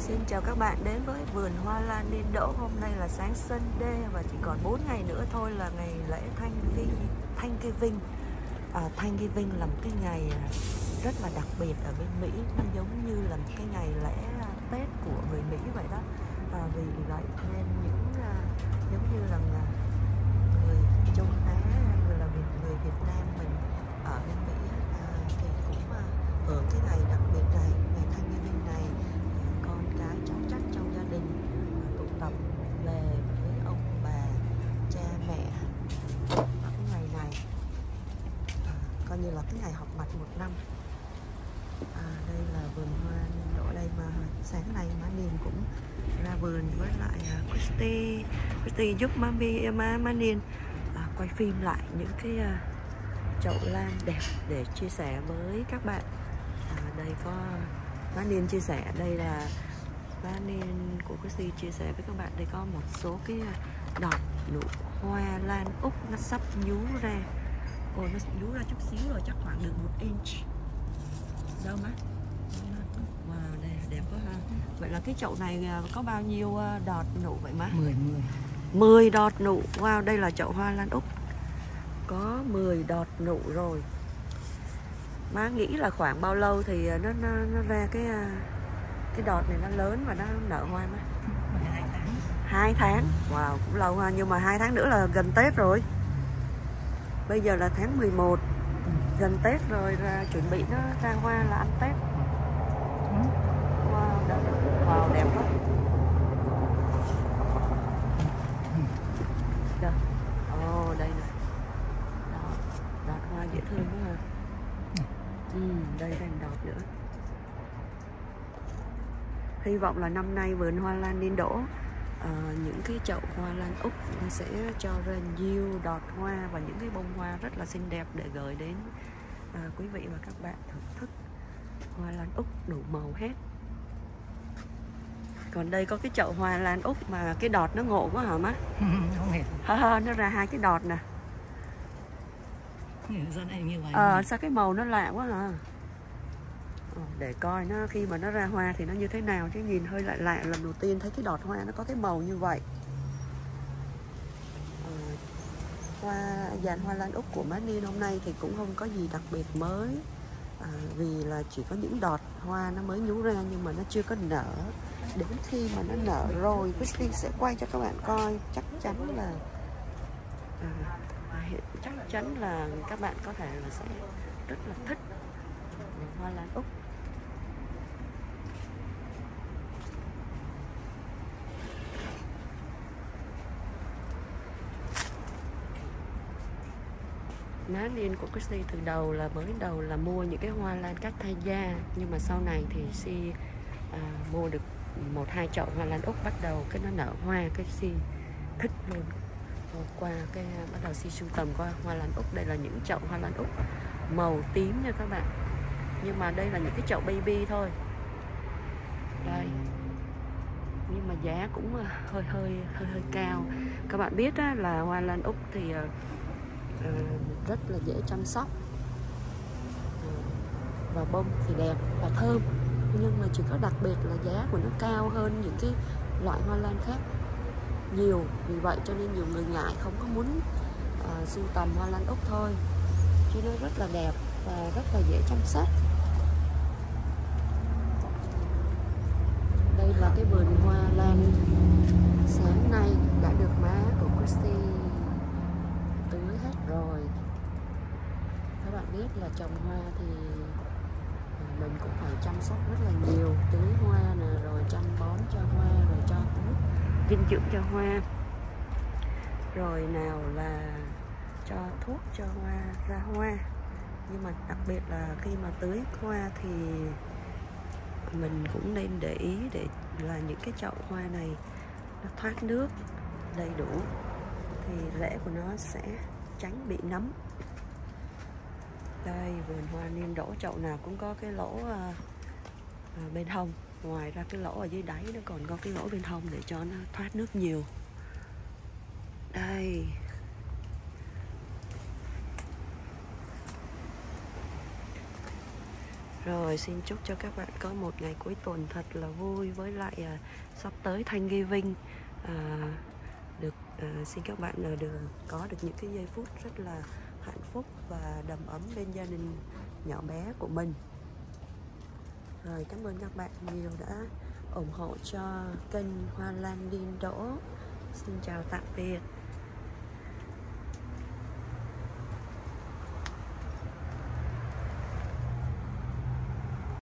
Xin chào các bạn đến với vườn hoa lan Niên Đỗ. Hôm nay là sáng Sunday và chỉ còn 4 ngày nữa thôi là ngày lễ Thanh Vi vinh. À, Thanksgiving là một cái ngày à, rất là đặc biệt ở bên Mỹ. Nó giống như là một cái ngày lễ à, Tết của người Mỹ vậy đó. À, Vì vậy nên những à, giống như là người Trung Á người là người Việt Nam mình ở bên Mỹ à, thì cũng à, hưởng cái ngày đặc biệt này ngày Thanksgiving này con cái cháu chắc trong gia đình tụ tập về với ông bà cha mẹ ở cái ngày này à, coi học là họp mặt một năm. À, đây là vườn hoa ở đây mà sáng nay má Niên cũng ra vườn với lại uh, Christy. Christy giúp má, Mi- má, má Niên à, quay phim lại những cái uh, chậu lan đẹp để chia sẻ với các bạn. À, đây có má Niên chia sẻ đây là má Niên của Christy chia sẻ với các bạn. Đây có một số cái à, đọt nụ hoa lan úc nó sắp nhú ra ồ nó nhú ra chút xíu rồi chắc khoảng được một inch. Đâu má? Wow đây đẹp quá ha. Vậy là cái chậu này à, có bao nhiêu à, đọt nụ vậy má? 10 10 10 đọt nụ. Wow đây là chậu hoa lan Úc. Có 10 đọt nụ rồi. Má nghĩ là khoảng bao lâu thì nó nó, nó ra cái à, cái đọt này nó lớn và nó nở hoa má? 12 tháng. 2 tháng? Wow cũng lâu ha. Nhưng mà hai tháng nữa là gần Tết rồi Bây giờ là tháng 11 Gần Tết rồi ra chuẩn bị nó ra hoa là ăn Tết. Ừ. Wow, đẹp, wow, đẹp lắm. Đây Ồ, đây nè Đó, đọt hoa dễ thương quá ha ừ, Đây đang đọt nữa. Hy vọng là năm nay vườn hoa lan niên đỗ ờ, những cái chậu hoa lan úc sẽ cho ra nhiều đọt hoa và những cái bông hoa rất là xinh đẹp để gửi đến à, quý vị và các bạn thưởng thức hoa lan úc đủ màu hết. Còn đây có cái chậu hoa lan úc mà cái đọt nó ngộ quá hả má? Không ha nó ra hai cái đọt nè. Ờ sao cái màu nó lạ quá hả để coi nó khi mà nó ra hoa thì nó như thế nào chứ nhìn hơi lạ lạ. Lần đầu tiên thấy cái đọt hoa nó có cái màu như vậy. Ờ, hoa dàn hoa lan úc của má Niên hôm nay thì cũng không có gì đặc biệt mới. À, vì là chỉ có những đọt hoa nó mới nhú ra nhưng mà nó chưa có nở. Đến khi mà nó nở rồi Christy sẽ quay cho các bạn coi. Chắc chắn là à, hiện- chắc chắn là các bạn có thể là sẽ rất là thích hoa lan úc. Má niên của Christy từ đầu là mới đầu là mua những cái hoa lan cắt thay da. Nhưng mà sau này thì si à, mua được một hai chậu hoa lan úc bắt đầu cái nó nở hoa cái si thích luôn. Hôm qua cái à, bắt đầu si sưu tầm qua hoa lan úc. Đây là những chậu hoa lan úc màu tím nha các bạn. Nhưng mà đây là những cái chậu baby thôi. Đây. Nhưng mà giá cũng à, hơi hơi hơi hơi cao. Các bạn biết á, là hoa lan úc thì à, Ờ, rất là dễ chăm sóc. Ờ, và bông thì đẹp và thơm. Nhưng mà chỉ có đặc biệt là giá của nó cao hơn những cái loại hoa lan khác. Nhiều vì vậy cho nên nhiều người ngại không có muốn uh, sưu tầm hoa lan úc thôi. Chứ nó rất là đẹp và rất là dễ chăm sóc. Đây là cái vườn hoa lan sáng nay đã được má của Christie tưới hết rồi các bạn biết là trồng hoa thì à, mình cũng phải chăm sóc rất là nhiều tưới hoa nè, rồi chăm bón cho hoa, rồi cho thuốc, dinh dưỡng cho hoa. Rồi nào là cho thuốc cho hoa ra hoa. Nhưng mà đặc biệt là khi mà tưới hoa thì mình cũng nên để ý để là những cái chậu hoa này nó thoát nước đầy đủ thì rễ của nó sẽ tránh bị nấm đây vườn hoa niêm đỗ chậu nào cũng có cái lỗ à, à, bên hông. Ngoài ra cái lỗ ở dưới đáy nó còn có cái lỗ bên hông để cho nó thoát nước nhiều. Đây. Rồi xin chúc cho các bạn có một ngày cuối tuần thật là vui với lại à, sắp tới thanh ghi vinh. À, À, xin các bạn là được có được những cái giây phút rất là hạnh phúc và đầm ấm bên gia đình nhỏ bé của mình. Rồi, cảm ơn các bạn nhiều đã ủng hộ cho kênh Hoa Lan Điên Đỗ. Xin chào, tạm biệt.